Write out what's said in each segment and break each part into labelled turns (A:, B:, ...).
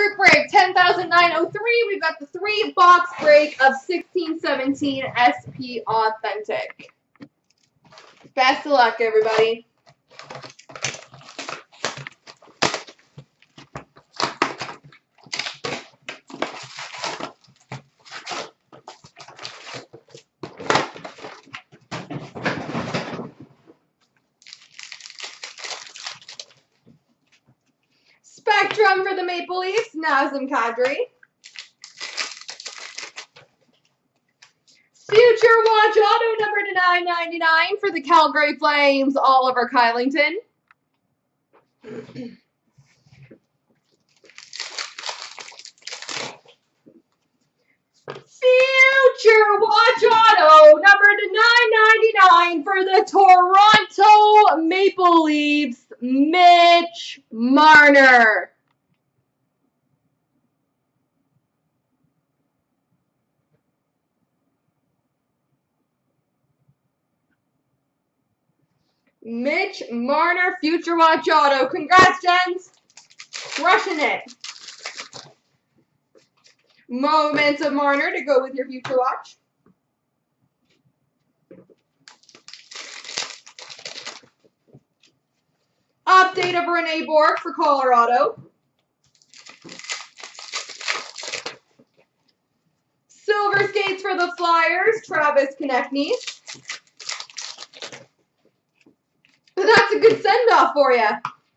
A: group break 10,903. We've got the three box break of 1617 SP Authentic. Best of luck, everybody. Spectrum for the Maple Leafs, Nazem Kadri. Future Watch Auto number to 999 for the Calgary Flames, Oliver Kylington. Future Watch Auto number to 999 for the Toronto Maple Leafs, Mitch Marner. Mitch Marner, Future Watch Auto. Congrats, Jens. Crushing it. Moments of Marner to go with your Future Watch. Update of René Bourque for Colorado. Silver Skates for the Flyers, Travis Konecny. Good send-off for you.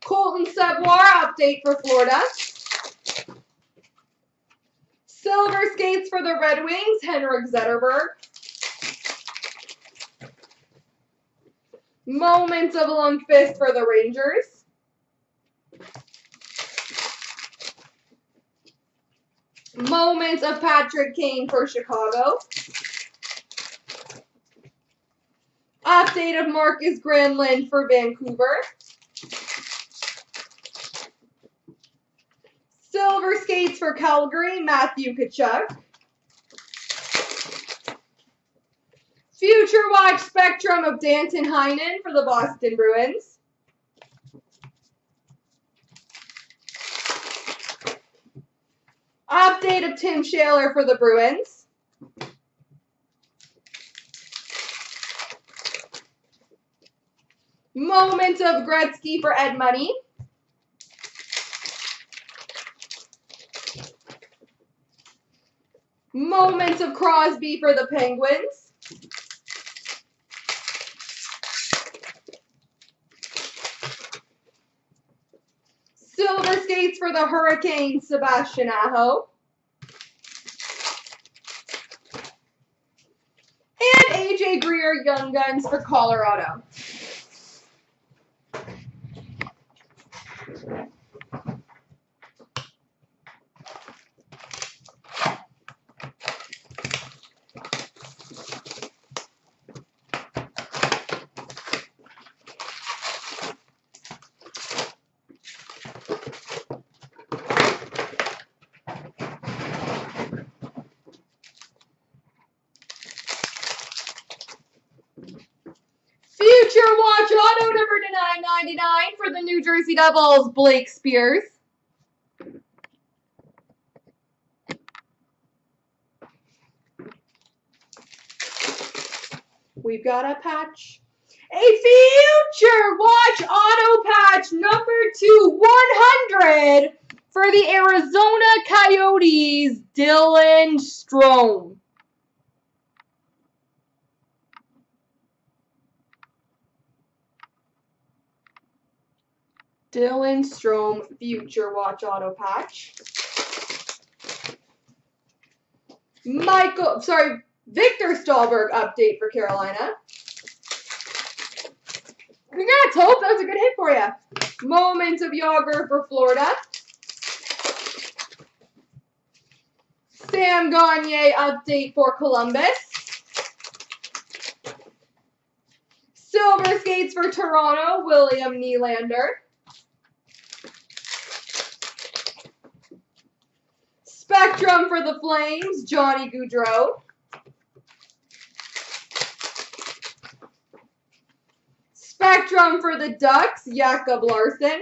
A: Colton Sceviour update for Florida. Silver Skates for the Red Wings, Henrik Zetterberg. Moments of Lundqvist for the Rangers. Moments of Patrick Kane for Chicago. Update of Markus Granlund for Vancouver. Silver Skates for Calgary, Matthew Tkachuk. Future Watch Spectrum of Danton Heinen for the Boston Bruins. Update of Tim Schaller for the Bruins. Moment of Gretzky for Edmonton. Moments of Crosby for the Penguins. Silver Skates for the Hurricanes, Sebastian Aho. And AJ Greer Young Guns for Colorado. Future Watch Auto number to 999 for the New Jersey Devils, Blake Speers. We've got a patch. A Future Watch Auto patch number to 100 for the Arizona Coyotes, Dylan Strome. Dylan Strome Future Watch Auto Patch. Michael, sorry, Viktor Stalberg update for Carolina. Congrats, Hope. That was a good hit for you. Moments of Jagr for Florida. Sam Gagne update for Columbus. Silver Skates for Toronto, William Nylander. Spectrum for the Flames, Johnny Gaudreau. Spectrum for the Ducks, Jacob Larsson.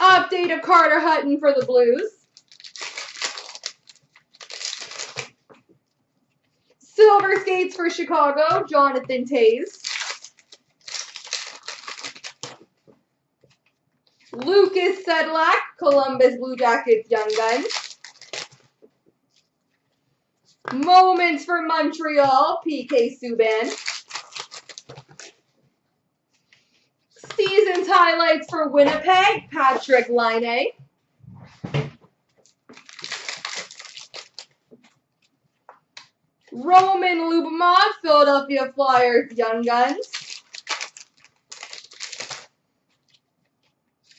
A: Update of Carter Hutton for the Blues. Silver skates for Chicago, Jonathan Toews. Lukas Sedlak, Columbus Blue Jackets Young Guns. Moments for Montreal, PK Subban. Season's highlights for Winnipeg, Patrik Laine. Roman Lyubimov, Philadelphia Flyers Young Guns.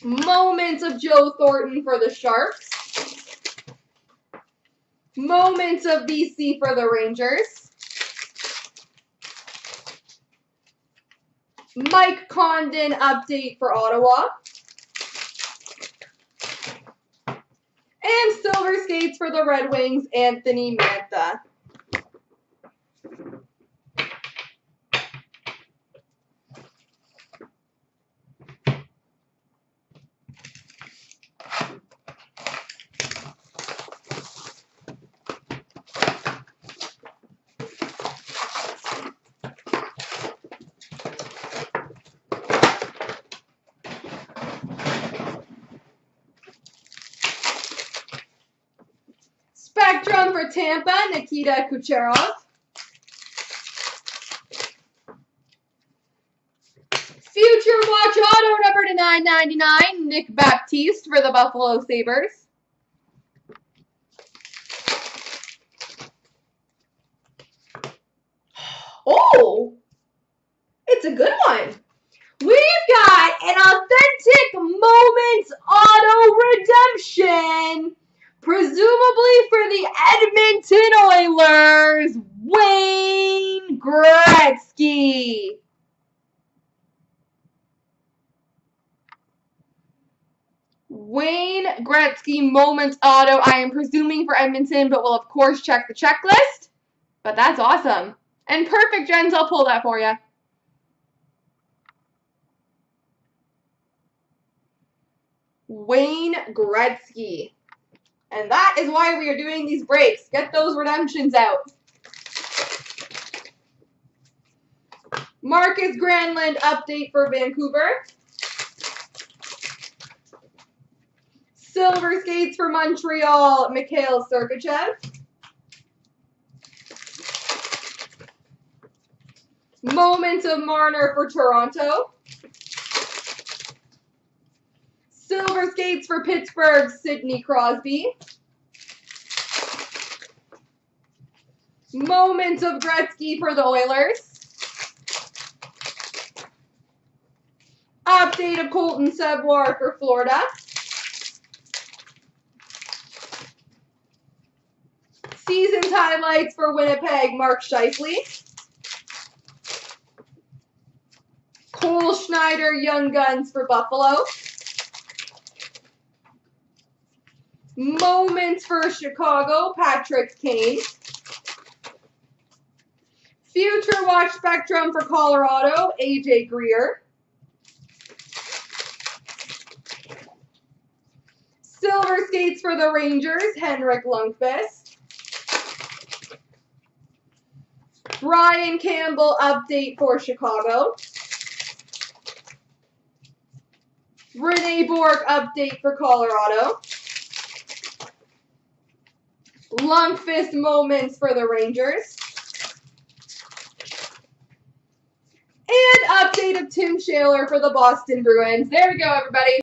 A: Moments of Joe Thornton for the Sharks. Moments of BC for the Rangers. Mike Condon update for Ottawa. And silver skates for the Red Wings, Anthony Mantha. Spectrum for Tampa, Nikita Kucherov. Future Watch Auto number to 999, Nick Baptiste for the Buffalo Sabres. Oh, it's a good one. We've got an authentic moments auto redemption presumably for the Edmonton Oilers, Wayne Gretzky. Wayne Gretzky Moments Auto. I am presuming for Edmonton, but we'll of course check the checklist. But that's awesome. And perfect, Jens. I'll pull that for you. Wayne Gretzky. And that is why we are doing these breaks. Get those redemptions out. Markus Granlund update for Vancouver. Silver skates for Montreal, Mikhail Sergachev. Moments of Marner for Toronto. Silver skates for Pittsburgh, Sidney Crosby. Moments of Gretzky for the Oilers. Update of Colton Sceviour for Florida. Season's highlights for Winnipeg, Mark Scheifele. Cole Schneider, Young Guns for Buffalo. Moments for Chicago, Patrick Kane. Future Watch Spectrum for Colorado, AJ Greer. Silver Skates for the Rangers, Henrik Lundqvist. Brian Campbell update for Chicago. René Bourque update for Colorado. Lundqvist moments for the Rangers. And update of Tim Schaller for the Boston Bruins. There we go, everybody.